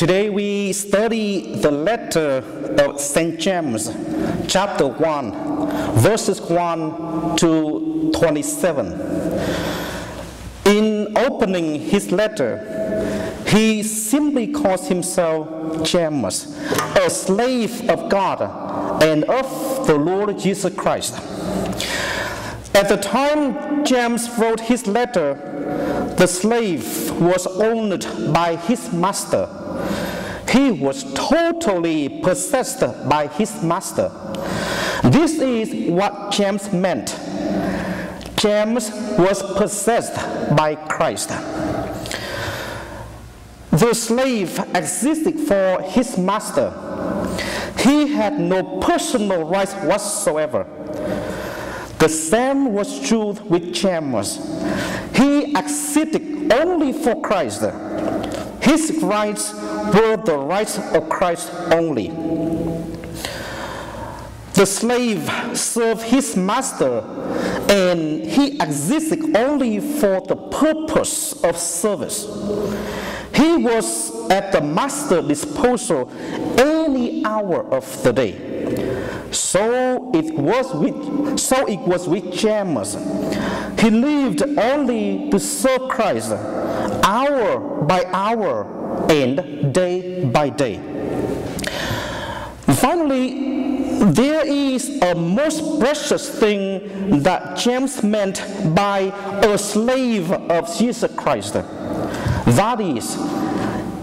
Today we study the letter of St. James, chapter 1, verses 1 to 27. In opening his letter, he simply calls himself James, a slave of God and of the Lord Jesus Christ. At the time James wrote his letter, the slave was owned by his master. He was totally possessed by his master. This is what James meant. James was possessed by Christ. The slave existed for his master. He had no personal rights whatsoever. The same was true with James. He existed only for Christ. His rights were the rights of Christ only. The slave served his master and he existed only for the purpose of service. He was at the master's disposal any hour of the day. So it was with so it was with James. He lived only to serve Christ hour by hour and day by day. Finally, there is a most precious thing that James meant by a slave of Jesus Christ. That is,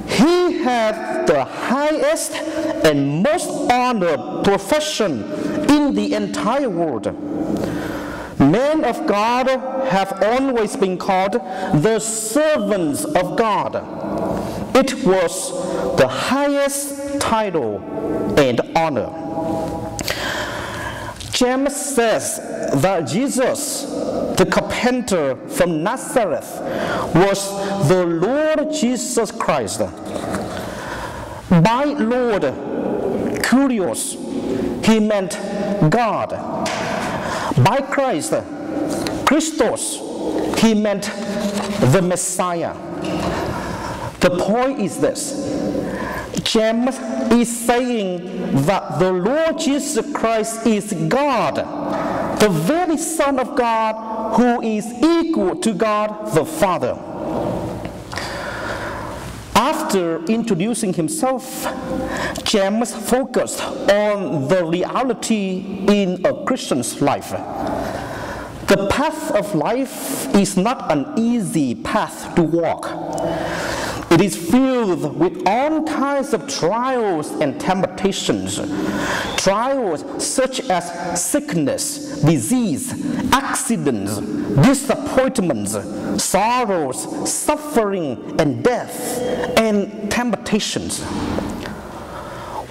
he had the highest and most honored profession in the entire world. Men of God have always been called the servants of God. It was the highest title and honor. James says that Jesus, the carpenter from Nazareth, was the Lord Jesus Christ. By Lord, Kurios, he meant God. By Christ, Christos, he meant the Messiah. The point is this James is saying that the Lord Jesus Christ is God, the very Son of God who is equal to God the Father. After introducing himself, James focused on the reality in a Christian's life. The path of life is not an easy path to walk. It is filled with all kinds of trials and temptations. Trials such as sickness, disease, accidents, disappointments, sorrows, suffering, and death, and temptations.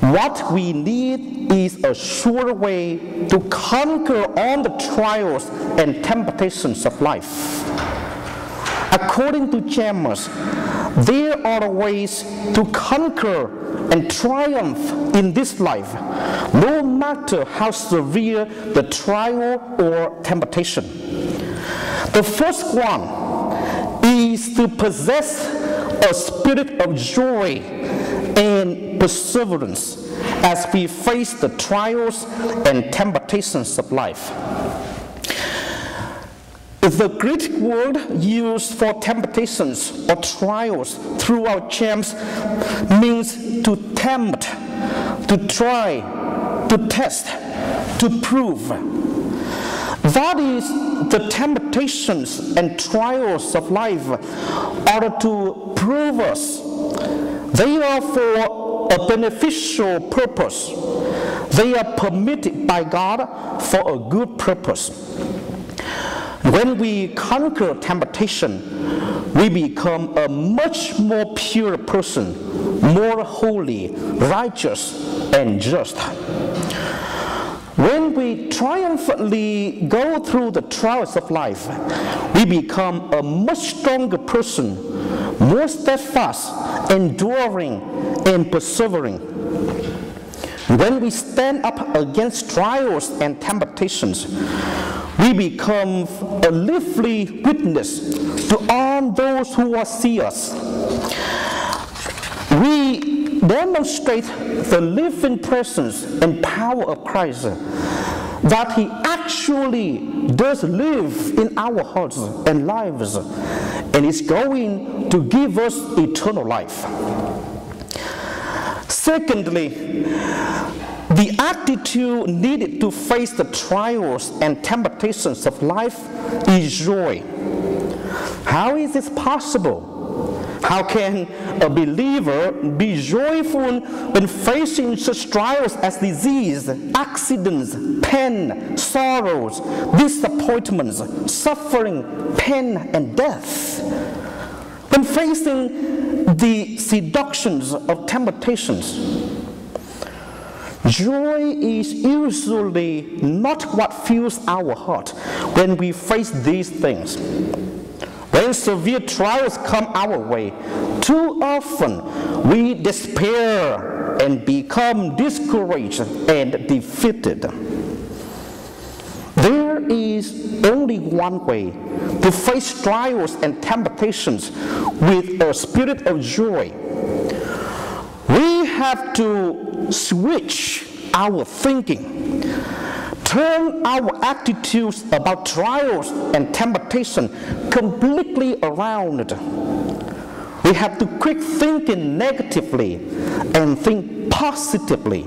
What we need is a sure way to conquer all the trials and temptations of life. According to James, there are ways to conquer and triumph in this life, no matter how severe the trial or temptation. The first one is to possess a spirit of joy and perseverance as we face the trials and temptations of life. The Greek word used for temptations or trials throughout James means to tempt, to try, to test, to prove. That is, the temptations and trials of life are to prove us. They are for a beneficial purpose. They are permitted by God for a good purpose. When we conquer temptation, we become a much more pure person, more holy, righteous, and just. When we triumphantly go through the trials of life, we become a much stronger person, more steadfast, enduring, and persevering. When we stand up against trials and temptations, we become a lively witness to all those who will see us. We demonstrate the living presence and power of Christ, that He actually does live in our hearts and lives, and is going to give us eternal life. Secondly, the attitude needed to face the trials and temptations of life is joy. How is this possible? How can a believer be joyful when facing such trials as disease, accidents, pain, sorrows, disappointments, suffering, pain, and death? When facing the seductions of temptations, Joy is usually not what fills our heart when we face these things. When severe trials come our way, too often we despair and become discouraged and defeated. There is only one way to face trials and temptations with a spirit of joy. Have to switch our thinking turn our attitudes about trials and temptation completely around. We have to quit thinking negatively and think positively.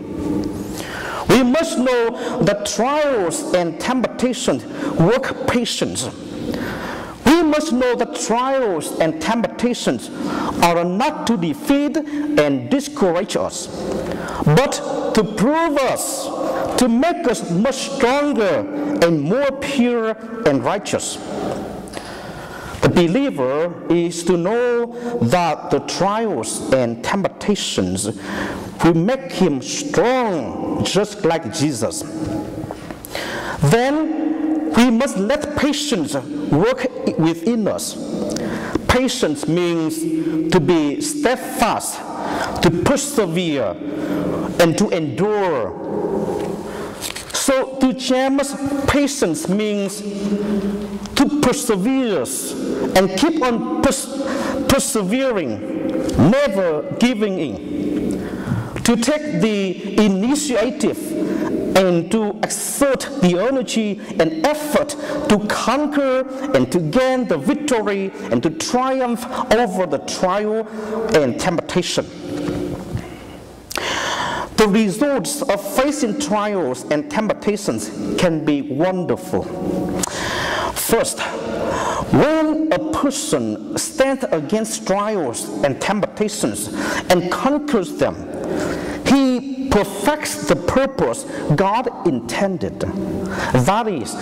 We must know that trials and temptations work patience. Must know that trials and temptations are not to defeat and discourage us, but to prove us to make us much stronger and more pure and righteous. The believer is to know that the trials and temptations will make him strong just like Jesus. Then we must let patience work within us. Patience means to be steadfast, to persevere, and to endure so to James, patience means to persevere and keep on pers persevering, never giving in. To take the initiative and to exert the energy and effort to conquer and to gain the victory and to triumph over the trial and temptation. The results of facing trials and temptations can be wonderful. First, when a person stands against trials and temptations and conquers them, he perfects the purpose God intended. That is,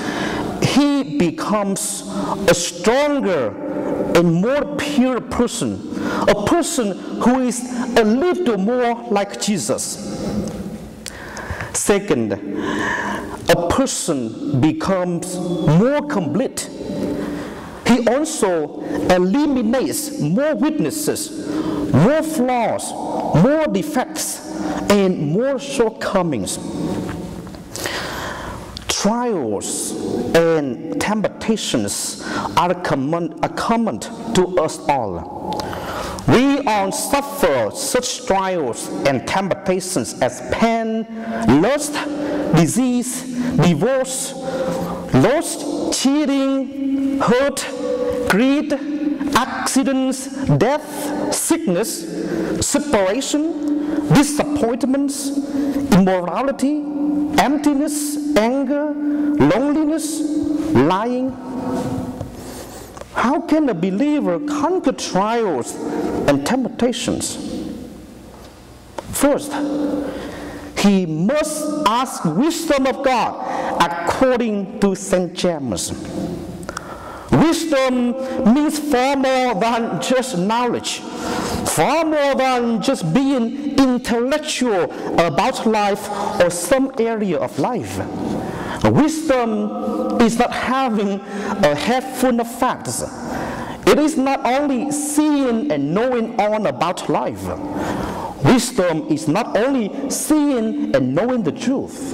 he becomes a stronger and more pure person, a person who is a little more like Jesus. Second, a person becomes more complete. He also eliminates more weaknesses, more flaws, more defects, and more shortcomings. Trials and temptations are common, are common to us all. We all suffer such trials and temptations as pain, lust, disease, divorce, loss, cheating, hurt, greed, accidents, death, sickness, separation, disappointments, immorality, emptiness, anger, loneliness, lying, how can a believer conquer trials and temptations? First, he must ask wisdom of God according to St. James. Wisdom means far more than just knowledge, far more than just being intellectual about life or some area of life. Wisdom is not having a head full of facts. It is not only seeing and knowing all about life. Wisdom is not only seeing and knowing the truth.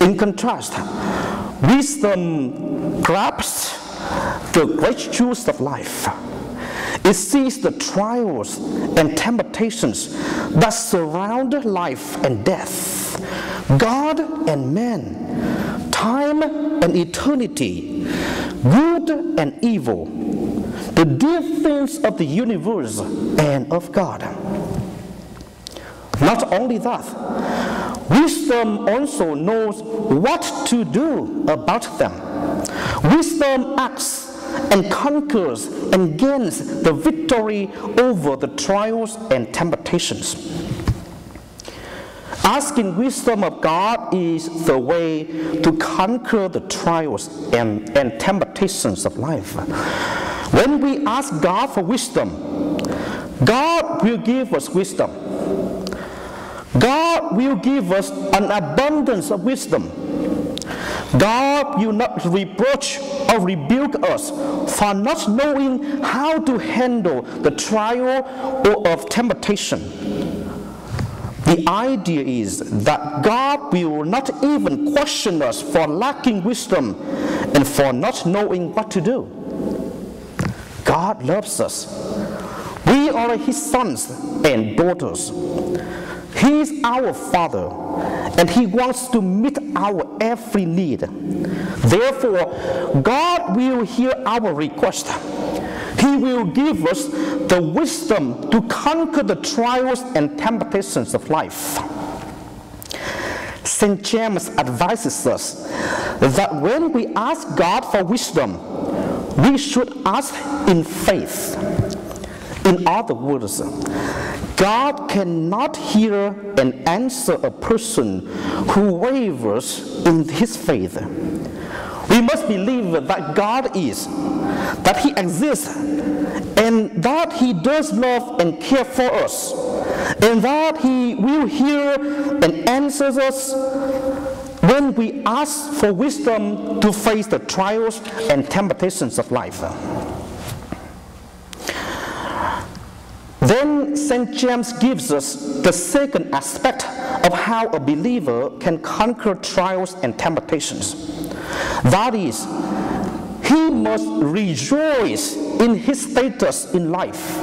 In contrast, wisdom grasps the great truths of life. It sees the trials and temptations that surround life and death, God and man, time and eternity, good and evil, the deep things of the universe and of God. Not only that, wisdom also knows what to do about them. Wisdom acts and conquers and gains the victory over the trials and temptations. Asking wisdom of God is the way to conquer the trials and, and temptations of life. When we ask God for wisdom, God will give us wisdom. God will give us an abundance of wisdom. God will not reproach or rebuke us for not knowing how to handle the trial or of temptation. The idea is that God will not even question us for lacking wisdom and for not knowing what to do. God loves us. We are His sons and daughters. He is our Father, and He wants to meet our every need. Therefore, God will hear our request. He will give us the wisdom to conquer the trials and temptations of life. St. James advises us that when we ask God for wisdom, we should ask in faith. In other words, God cannot hear and answer a person who wavers in his faith. We must believe that God is, that He exists, and that He does love and care for us, and that He will hear and answers us when we ask for wisdom to face the trials and temptations of life. Then St. James gives us the second aspect of how a believer can conquer trials and temptations. That is, he must rejoice in his status in life.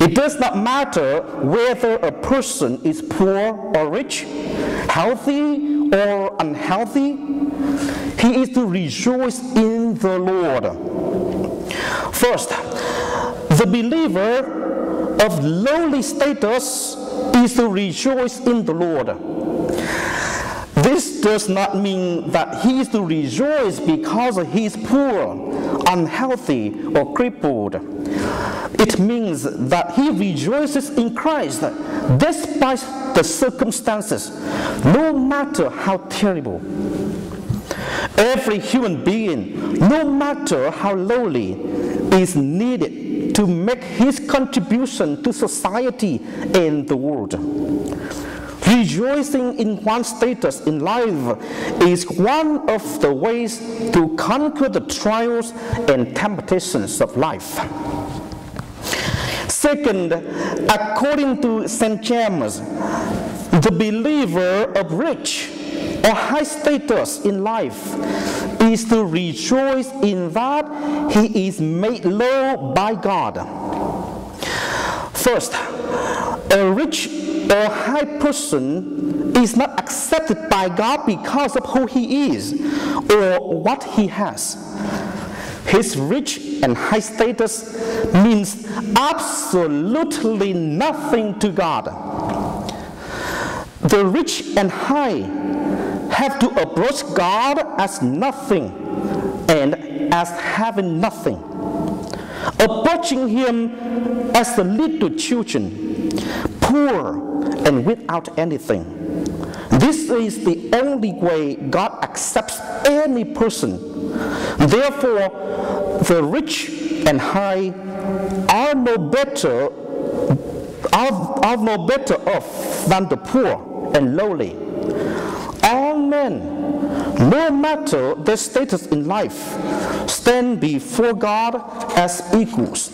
It does not matter whether a person is poor or rich, healthy or unhealthy, he is to rejoice in the Lord. First, the believer of lowly status is to rejoice in the Lord. This does not mean that he is to rejoice because he is poor, unhealthy, or crippled. It means that he rejoices in Christ despite the circumstances, no matter how terrible. Every human being, no matter how lowly, is needed to make his contribution to society and the world. Rejoicing in one's status in life is one of the ways to conquer the trials and temptations of life. Second, according to St. James, the believer of rich or high status in life is to rejoice in that he is made low by God. First, a rich a high person is not accepted by God because of who he is or what he has. His rich and high status means absolutely nothing to God. The rich and high have to approach God as nothing and as having nothing. Approaching Him as the little children, poor and without anything. This is the only way God accepts any person. Therefore, the rich and high are no better are, are no better off than the poor and lowly. No matter their status in life, stand before God as equals.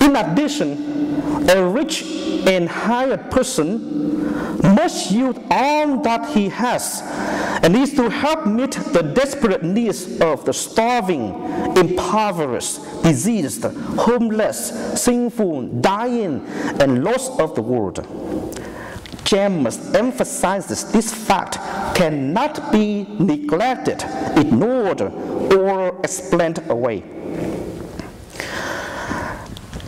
In addition, a rich and higher person must yield all that he has and is to help meet the desperate needs of the starving, impoverished, diseased, homeless, sinful, dying, and lost of the world. James emphasizes this fact cannot be neglected, ignored, or explained away.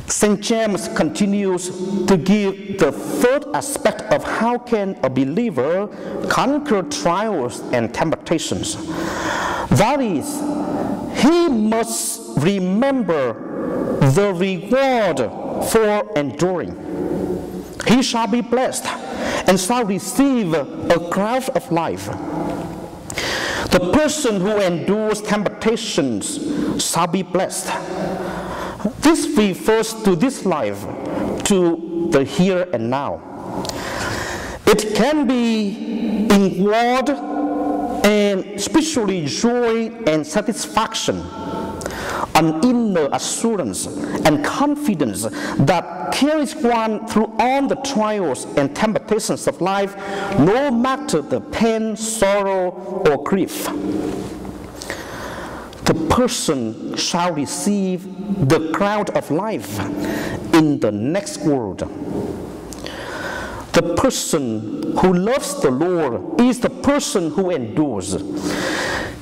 St. James continues to give the third aspect of how can a believer conquer trials and temptations. That is, he must remember the reward for enduring. He shall be blessed and shall receive a crown of life. The person who endures temptations shall be blessed this refers to this life, to the here and now. It can be in word and spiritually joy and satisfaction, an inner assurance and confidence that carries one through all the trials and temptations of life, no matter the pain, sorrow, or grief the person shall receive the crown of life in the next world. The person who loves the Lord is the person who endures.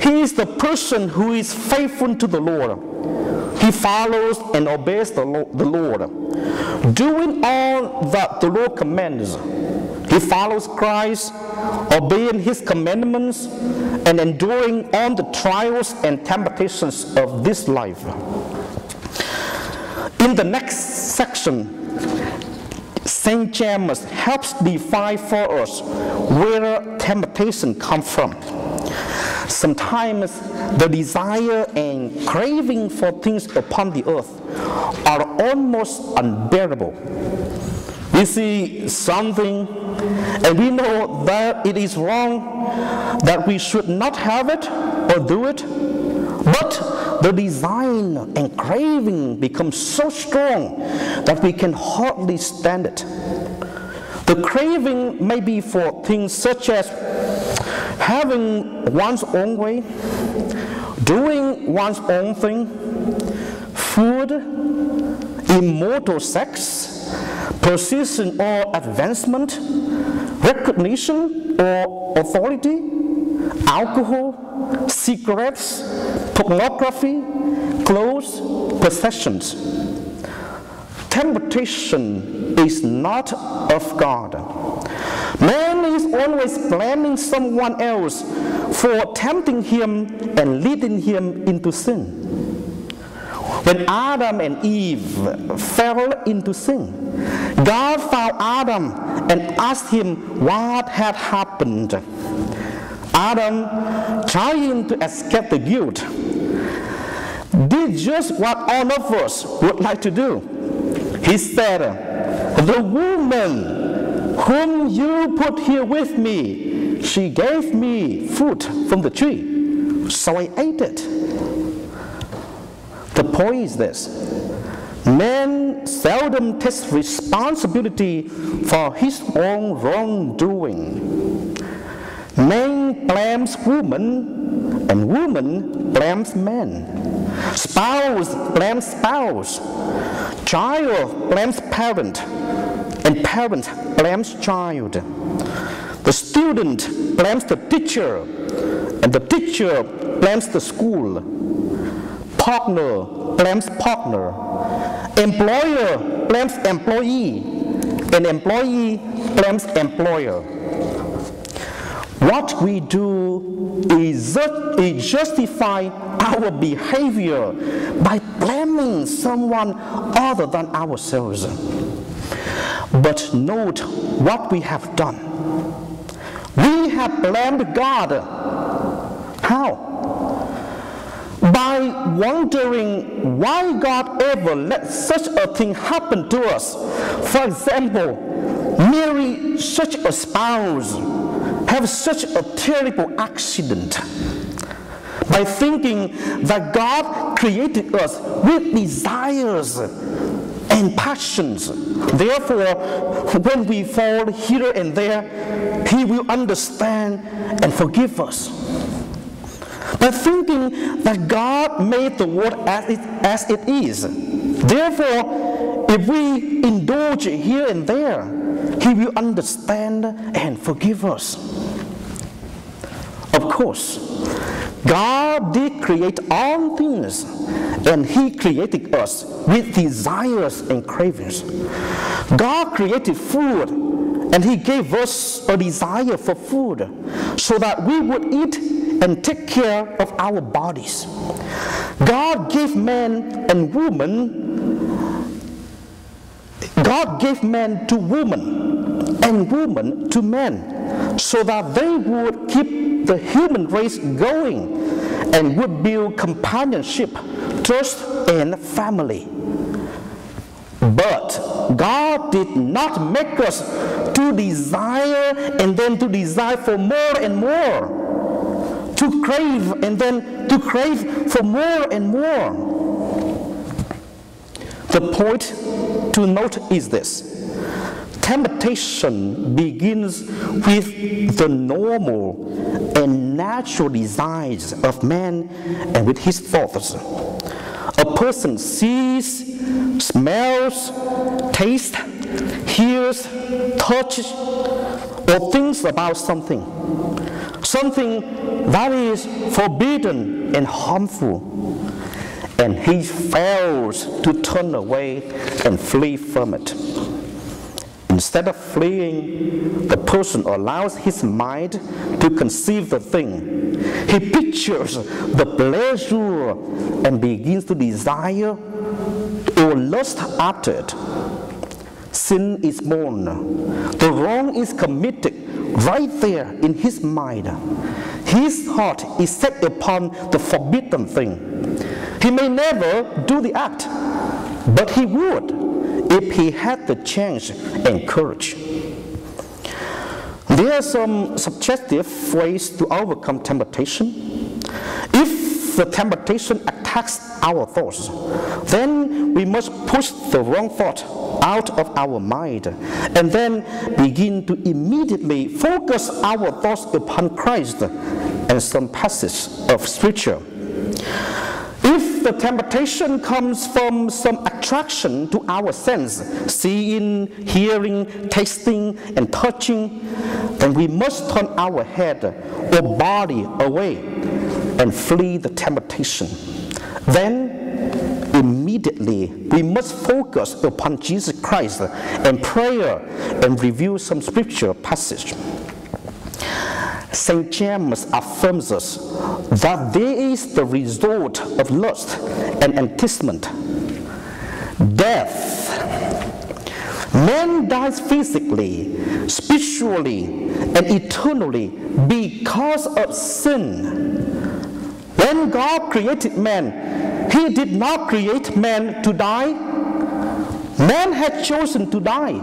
He is the person who is faithful to the Lord. He follows and obeys the Lord, doing all that the Lord commands. He follows Christ, obeying his commandments, and enduring all the trials and temptations of this life. In the next section, St. James helps define for us where temptation comes from. Sometimes the desire and craving for things upon the earth are almost unbearable. We see something and we know that it is wrong, that we should not have it or do it, but the desire and craving becomes so strong that we can hardly stand it. The craving may be for things such as having one's own way, doing one's own thing, food, immortal sex, position or advancement, recognition or authority, alcohol, cigarettes, pornography, clothes, possessions. Temptation is not of God. Man is always blaming someone else for tempting him and leading him into sin. When Adam and Eve fell into sin, God found Adam and asked him what had happened. Adam, trying to escape the guilt, did just what all of us would like to do. He said, The woman whom you put here with me, she gave me fruit from the tree, so I ate it. The point is this man seldom takes responsibility for his own wrongdoing. Man blames woman, and woman blames man. Spouse blames spouse. Child blames parent, and parent blames child. The student blames the teacher, and the teacher blames the school partner blames partner, employer blames employee, and employee blames employer. What we do is justify our behavior by blaming someone other than ourselves. But note what we have done. We have blamed God. How? by wondering why God ever let such a thing happen to us. For example, marry such a spouse, have such a terrible accident. By thinking that God created us with desires and passions. Therefore, when we fall here and there, He will understand and forgive us. By thinking that God made the world as it, as it is. Therefore, if we indulge here and there, He will understand and forgive us. Of course, God did create all things, and He created us with desires and cravings. God created food, and He gave us a desire for food so that we would eat and take care of our bodies. God gave man and woman God gave man to woman and woman to man so that they would keep the human race going and would build companionship, trust, and family. But God did not make us to desire and then to desire for more and more, to crave and then to crave for more and more. The point to note is this. Temptation begins with the normal and natural desires of man and with his thoughts. A person sees, smells, tastes, hears, touches, or thinks about something, something that is forbidden and harmful, and he fails to turn away and flee from it. Instead of fleeing, the person allows his mind to conceive the thing. He pictures the pleasure and begins to desire or lust after it. Sin is born. The wrong is committed right there in his mind. His heart is set upon the forbidden thing. He may never do the act, but he would if he had the chance and courage. There are some suggestive ways to overcome temptation. If the temptation attacks our thoughts, then we must push the wrong thought out of our mind and then begin to immediately focus our thoughts upon Christ and some passages of Scripture the temptation comes from some attraction to our sense, seeing, hearing, tasting, and touching, then we must turn our head or body away and flee the temptation. Then, immediately, we must focus upon Jesus Christ and prayer and review some scripture passage. St. James affirms us that there is the result of lust and enticement, death. Man dies physically, spiritually, and eternally because of sin. When God created man, He did not create man to die. Man had chosen to die,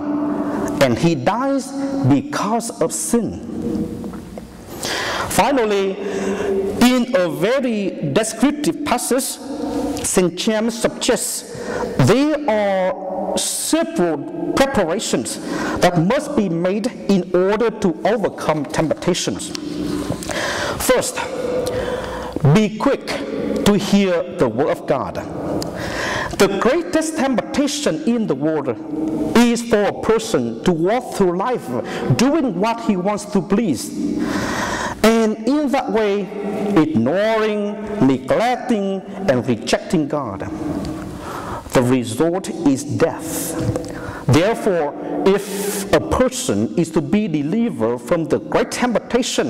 and he dies because of sin. Finally, in a very descriptive passage, St. James suggests there are several preparations that must be made in order to overcome temptations. First, be quick to hear the word of God. The greatest temptation in the world is for a person to walk through life doing what he wants to please in that way, ignoring, neglecting, and rejecting God. The result is death. Therefore, if a person is to be delivered from the great temptation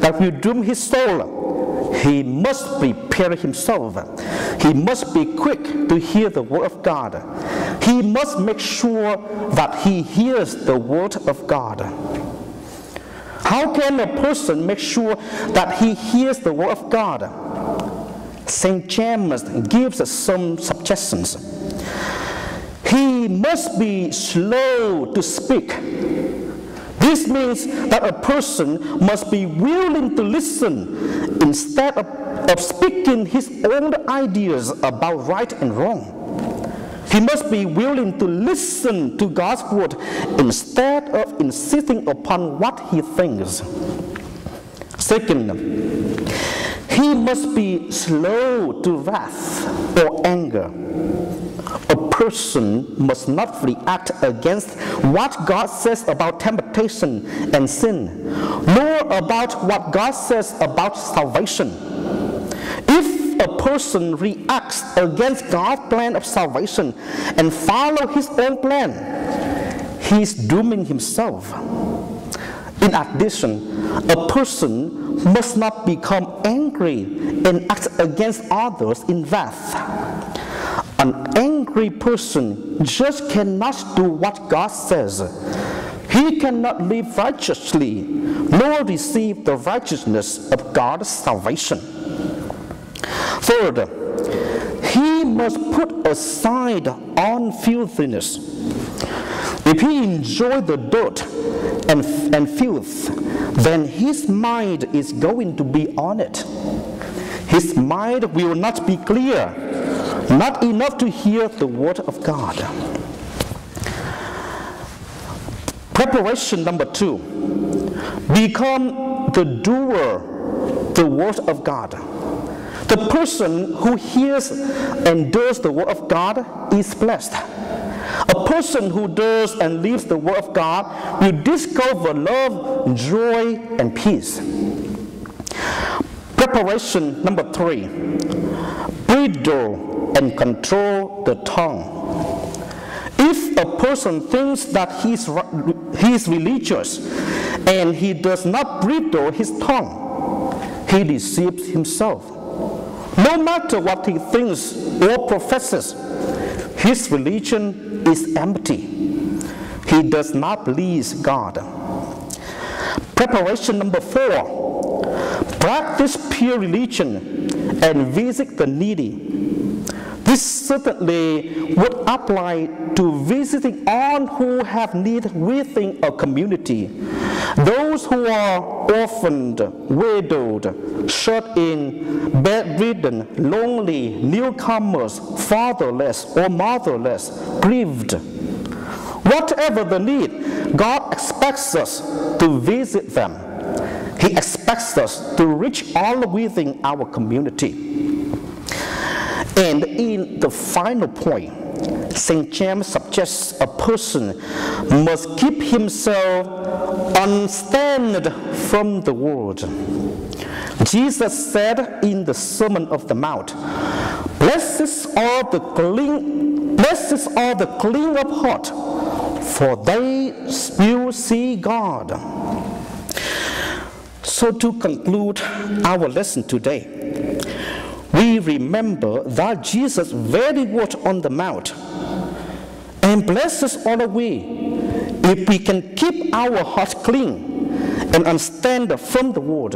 that will doom his soul, he must prepare himself. He must be quick to hear the word of God. He must make sure that he hears the word of God. How can a person make sure that he hears the word of God? St. James gives us some suggestions. He must be slow to speak. This means that a person must be willing to listen instead of, of speaking his own ideas about right and wrong. He must be willing to listen to God's word instead of insisting upon what he thinks. Second, he must be slow to wrath or anger. A person must not react against what God says about temptation and sin, nor about what God says about salvation. Person reacts against God's plan of salvation and follow his own plan, he is dooming himself. In addition, a person must not become angry and act against others in wrath. An angry person just cannot do what God says. He cannot live righteously, nor receive the righteousness of God's salvation. Third, he must put aside unfilthiness. If he enjoy the dirt and, and filth, then his mind is going to be on it. His mind will not be clear, not enough to hear the word of God. Preparation number two become the doer, the word of God. The person who hears and does the word of God is blessed. A person who does and lives the word of God will discover love, joy, and peace. Preparation number three bridle and control the tongue. If a person thinks that he's, he's religious and he does not bridle his tongue, he deceives himself. No matter what he thinks or professes, his religion is empty. He does not please God. Preparation number four practice pure religion and visit the needy. This certainly would apply to visiting all who have need within a community. Those who are orphaned, widowed, shut in, bedridden, lonely, newcomers, fatherless or motherless, grieved. Whatever the need, God expects us to visit them. He expects us to reach all within our community. And in the final point, St. James suggests a person must keep himself unstained from the world. Jesus said in the Sermon of the Mount, Blessed are the clean, blessed are the clean of heart, for they will see God. So to conclude our lesson today, remember that Jesus very word on the mount and bless us all the way if we can keep our hearts clean and understand from the word,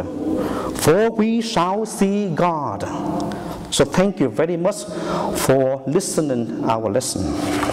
for we shall see God. So thank you very much for listening our lesson.